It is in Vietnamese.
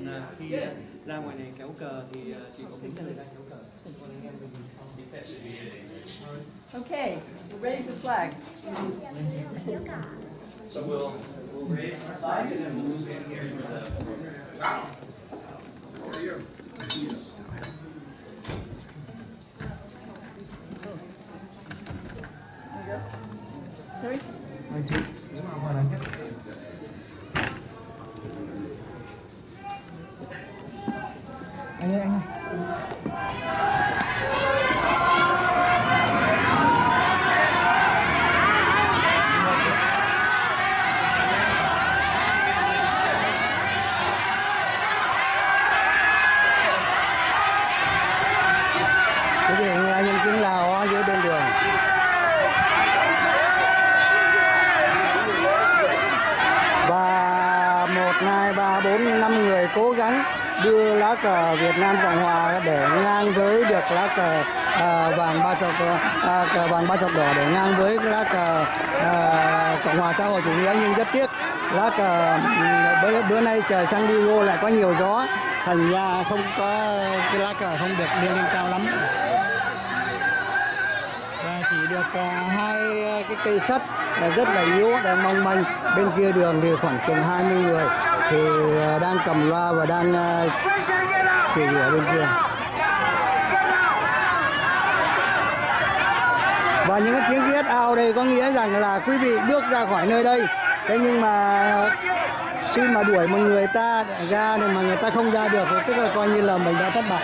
phận à, khi à, ra ngoài này kéo cờ thì à, chỉ có bốn người ra kéo cờ còn anh em mình Okay, raise the flag. So we'll, we'll raise the flag and then we'll move in here for the. Sorry? Anh chị, nếu mà hoàn thành nhất. Anh ơi, anh ơi. Quý vị nghe những tiếng Lào ở dưới bên đường. và một hai ba bốn năm người cố gắng đưa lá cờ Việt Nam Cộng Hòa để ngang với được lá cờ à, vàng ba chọc ờ, à, cờ vàng ba chọc đỏ để ngang với lá cờ à, Cộng Hòa xã hội chủ nghĩa. Nhưng rất tiếc lá cờ bữa, bữa nay trời San Diego lại có nhiều gió. Thành ra không có cái lá cờ không được đưa lên cao lắm cả được à, hai à, cái cây sắt rất là yếu, đang mong manh. Bên kia đường thì khoảng chừng 20 người thì à, đang cầm loa và đang chỉ ở bên kia. Và những cái tiếng viết ao đây có nghĩa rằng là quý vị bước ra khỏi nơi đây. Thế nhưng mà khi mà đuổi một người ta ra thì mà người ta không ra được, thì tức là coi như là mình đã thất bại.